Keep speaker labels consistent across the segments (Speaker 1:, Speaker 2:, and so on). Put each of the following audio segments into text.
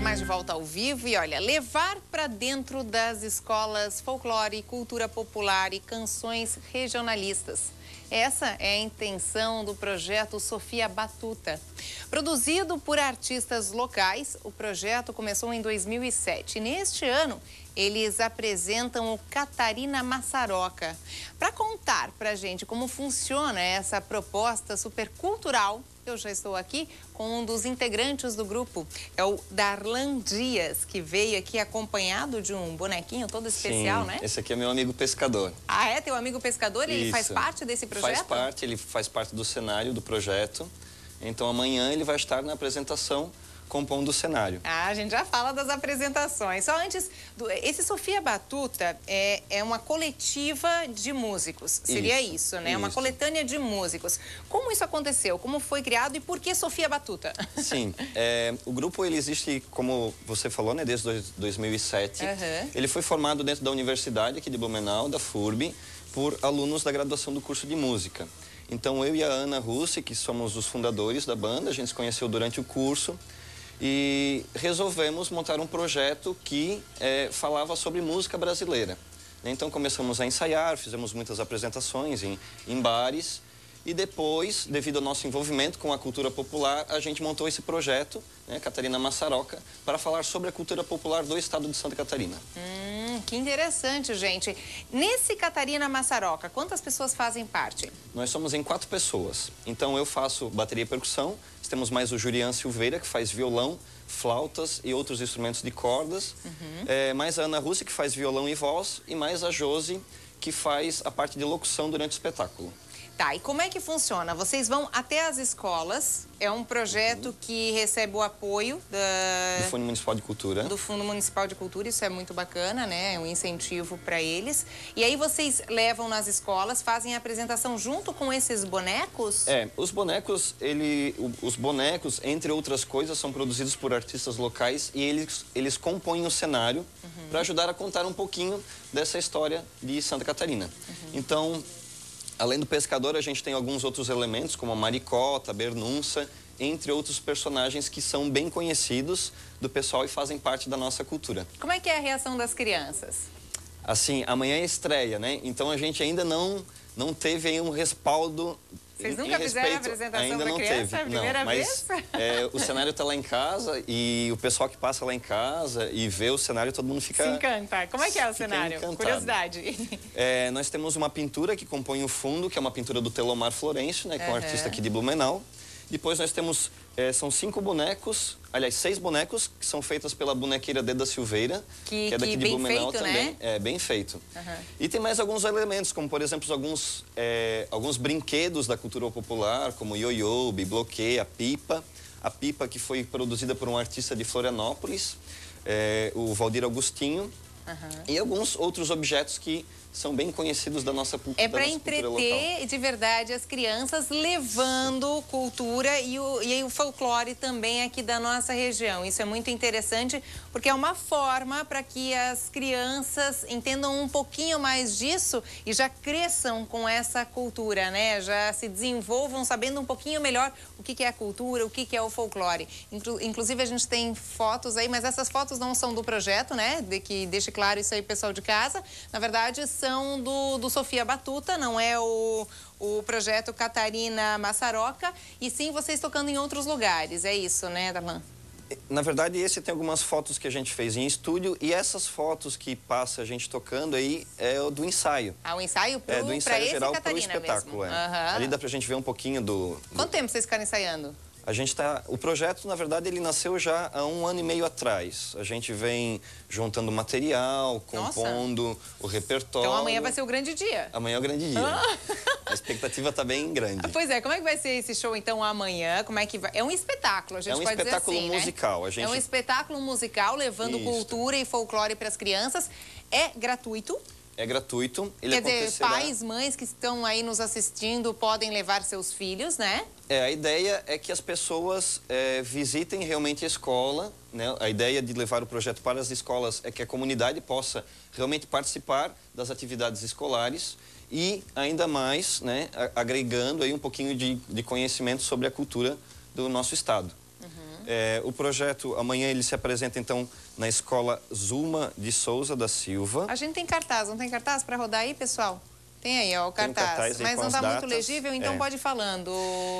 Speaker 1: Mais de volta ao vivo e olha, levar para dentro das escolas folclore, cultura popular e canções regionalistas. Essa é a intenção do projeto Sofia Batuta. Produzido por artistas locais, o projeto começou em 2007 e neste ano eles apresentam o Catarina Massaroca. Para contar para gente como funciona essa proposta supercultural, eu já estou aqui com um dos integrantes do grupo, é o Darlan Dias, que veio aqui acompanhado de um bonequinho todo especial,
Speaker 2: Sim,
Speaker 1: né?
Speaker 2: esse aqui é meu amigo pescador.
Speaker 1: Ah, é? Teu amigo pescador? Ele faz parte desse projeto?
Speaker 2: Faz parte, ele faz parte do cenário do projeto. Então amanhã ele vai estar na apresentação compondo o cenário.
Speaker 1: Ah, a gente já fala das apresentações. Só antes, do, esse Sofia Batuta é, é uma coletiva de músicos, seria isso,
Speaker 2: Isso,
Speaker 1: né? Uma
Speaker 2: isso.
Speaker 1: coletânea de músicos. Como isso aconteceu? Como foi criado e por que Sofia Batuta?
Speaker 2: Sim, é, o grupo ele existe, como você falou, né, desde dois- 2007.
Speaker 1: Aham.
Speaker 2: Ele foi formado dentro da universidade aqui de Blumenau, da FURB, por alunos da graduação do curso de música. Então eu e a Ana Russi, que somos os fundadores da banda, a gente se conheceu durante o curso e resolvemos montar um projeto que é, falava sobre música brasileira. Então começamos a ensaiar, fizemos muitas apresentações em, em bares e depois, devido ao nosso envolvimento com a cultura popular, a gente montou esse projeto, né, Catarina Massaroca, para falar sobre a cultura popular do estado de Santa Catarina.
Speaker 1: Hum, que interessante, gente. Nesse Catarina Massaroca, quantas pessoas fazem parte?
Speaker 2: Nós somos em quatro pessoas. Então eu faço bateria e percussão, temos mais o Julian Silveira, que faz violão, flautas e outros instrumentos de cordas, É, mais a Ana Rússia, que faz violão e voz, e mais a Josi, que faz a parte de locução durante o espetáculo.
Speaker 1: Tá, e como é que funciona? Vocês vão até as escolas, é um projeto que recebe o apoio da...
Speaker 2: Do Fundo Municipal de Cultura.
Speaker 1: do Fundo Municipal de Cultura, isso é muito bacana, né? É um incentivo para eles. E aí vocês levam nas escolas, fazem a apresentação junto com esses bonecos?
Speaker 2: É, os bonecos, ele, os bonecos, entre outras coisas, são produzidos por artistas locais e eles, eles compõem o cenário para ajudar a contar um pouquinho dessa história de Santa Catarina. Então, além do pescador, a gente tem alguns outros elementos, como a maricota, a bernunça, entre outros personagens que são bem conhecidos do pessoal e fazem parte da nossa cultura.
Speaker 1: Como é que é a reação das crianças?
Speaker 2: Assim, amanhã é estreia, né? Então a gente ainda não, não teve um respaldo.
Speaker 1: Vocês nunca fizeram a
Speaker 2: respeito.
Speaker 1: apresentação
Speaker 2: ainda
Speaker 1: da
Speaker 2: não
Speaker 1: criança?
Speaker 2: teve.
Speaker 1: É a primeira
Speaker 2: não, mas
Speaker 1: vez?
Speaker 2: é, o cenário está lá em casa e o pessoal que passa lá em casa e vê o cenário, todo mundo fica.
Speaker 1: Se encanta. Como é que é o cenário?
Speaker 2: encantado.
Speaker 1: Curiosidade.
Speaker 2: É, nós temos uma pintura que compõe o fundo, que é uma pintura do Telomar Florencio, né, que é um
Speaker 1: Aham.
Speaker 2: artista aqui de Blumenau. Depois nós temos, é, são cinco bonecos, aliás, seis bonecos, que são feitas pela bonequeira Deda Silveira,
Speaker 1: Que-
Speaker 2: é daqui
Speaker 1: que
Speaker 2: de Blumenau
Speaker 1: feito,
Speaker 2: também.
Speaker 1: né?
Speaker 2: É, bem feito.
Speaker 1: Aham.
Speaker 2: E tem mais alguns elementos, como por exemplo alguns, é, alguns brinquedos da cultura popular, como ioiô, bibloquê, a pipa. A pipa que foi produzida por um artista de Florianópolis, é, o Valdir Agostinho. E alguns outros objetos que são bem conhecidos da nossa, cu-
Speaker 1: É
Speaker 2: da
Speaker 1: para
Speaker 2: nossa cultura
Speaker 1: entreter de verdade as crianças, levando cultura e o, e o folclore também aqui da nossa região. Isso é muito interessante, porque é uma forma para que as crianças entendam um pouquinho mais disso e já cresçam com essa cultura, né? Já se desenvolvam sabendo um pouquinho melhor o que, que é a cultura, o que, que é o folclore. Inclu- inclusive, a gente tem fotos aí, mas essas fotos não são do projeto, né? De que deixe claro isso aí, pessoal de casa. Na verdade, são do, do Sofia Batuta, não é o, o projeto Catarina Massaroca, e sim vocês tocando em outros lugares. É isso, né, Darlan?
Speaker 2: Na verdade, esse tem algumas fotos que a gente fez em estúdio e essas fotos que passa a gente tocando aí é do ensaio.
Speaker 1: Ah, o ensaio pro,
Speaker 2: é do ensaio geral para o espetáculo. É.
Speaker 1: Aham.
Speaker 2: Ali dá pra gente ver um pouquinho do, do-
Speaker 1: Quanto tempo vocês ficaram ensaiando?
Speaker 2: A gente tá. O projeto, na verdade, ele nasceu já há um ano e meio atrás. A gente vem juntando material,
Speaker 1: Nossa.
Speaker 2: compondo o repertório.
Speaker 1: Então amanhã vai ser o grande dia.
Speaker 2: Amanhã é o grande dia.
Speaker 1: Ah.
Speaker 2: A expectativa está bem grande.
Speaker 1: Pois é, como é que vai ser esse show então amanhã? Como é que vai? É um espetáculo, a gente
Speaker 2: É um
Speaker 1: pode
Speaker 2: espetáculo
Speaker 1: dizer assim,
Speaker 2: musical,
Speaker 1: né?
Speaker 2: a gente-
Speaker 1: É um espetáculo musical levando
Speaker 2: Isso.
Speaker 1: cultura e folclore para as crianças. É gratuito.
Speaker 2: É gratuito. Ele
Speaker 1: Quer dizer,
Speaker 2: acontecerá...
Speaker 1: pais, mães que estão aí nos assistindo podem levar seus filhos, né?
Speaker 2: É, a ideia é que as pessoas é, visitem realmente a escola. Né? A ideia de levar o projeto para as escolas é que a comunidade possa realmente participar das atividades escolares e ainda mais né, agregando aí um pouquinho de, de conhecimento sobre a cultura do nosso estado. É, o projeto, amanhã ele se apresenta então na Escola Zuma de Souza da Silva.
Speaker 1: A gente tem cartaz, não tem cartaz para rodar aí, pessoal? Tem aí, ó, o cartaz.
Speaker 2: cartaz
Speaker 1: Mas não está muito legível, então
Speaker 2: é.
Speaker 1: pode ir falando.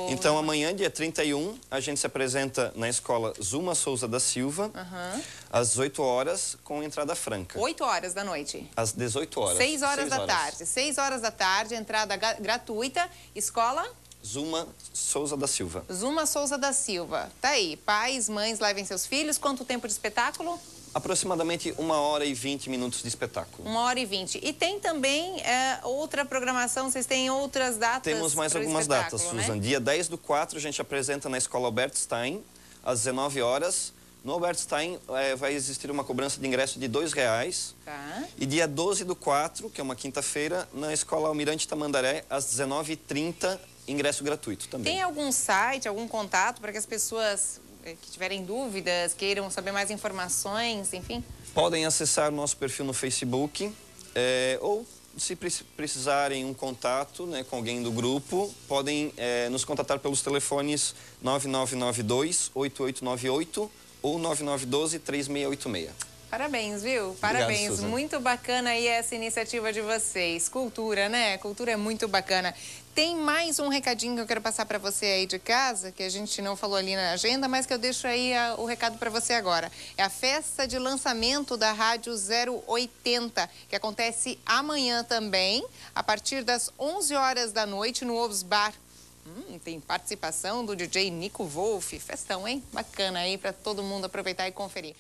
Speaker 2: Então, amanhã, dia 31, a gente se apresenta na escola Zuma Souza da Silva,
Speaker 1: uhum.
Speaker 2: às 8 horas, com entrada franca.
Speaker 1: 8 horas da noite?
Speaker 2: Às 18 horas.
Speaker 1: 6 horas 6 da horas. tarde. 6 horas da tarde, entrada gratuita. Escola?
Speaker 2: Zuma Souza da Silva.
Speaker 1: Zuma Souza da Silva. Tá aí. Pais, mães, levem seus filhos. Quanto tempo de espetáculo?
Speaker 2: Aproximadamente uma hora e vinte minutos de espetáculo.
Speaker 1: Uma hora e vinte. E tem também é, outra programação, vocês têm outras datas
Speaker 2: Temos mais algumas datas, né? Susan. Dia 10 do 4 a gente apresenta na Escola Albert Stein, às 19 horas. No Albert Stein é, vai existir uma cobrança de ingresso de R$ reais.
Speaker 1: Tá.
Speaker 2: E dia 12 do 4, que é uma quinta-feira, na Escola Almirante Tamandaré, às 19h30, ingresso gratuito também.
Speaker 1: Tem algum site, algum contato para que as pessoas eh, que tiverem dúvidas, queiram saber mais informações, enfim?
Speaker 2: Podem acessar nosso perfil no Facebook é, ou se precisarem um contato né, com alguém do grupo, podem é, nos contatar pelos telefones 9992-8898 ou 9912-3686.
Speaker 1: Parabéns, viu? Parabéns.
Speaker 2: Obrigado,
Speaker 1: muito bacana aí essa iniciativa de vocês. Cultura, né? Cultura é muito bacana. Tem mais um recadinho que eu quero passar para você aí de casa, que a gente não falou ali na agenda, mas que eu deixo aí a, o recado para você agora. É a festa de lançamento da Rádio 080, que acontece amanhã também, a partir das 11 horas da noite no Ovos Bar. Hum, tem participação do DJ Nico Wolf. Festão, hein? Bacana aí para todo mundo aproveitar e conferir.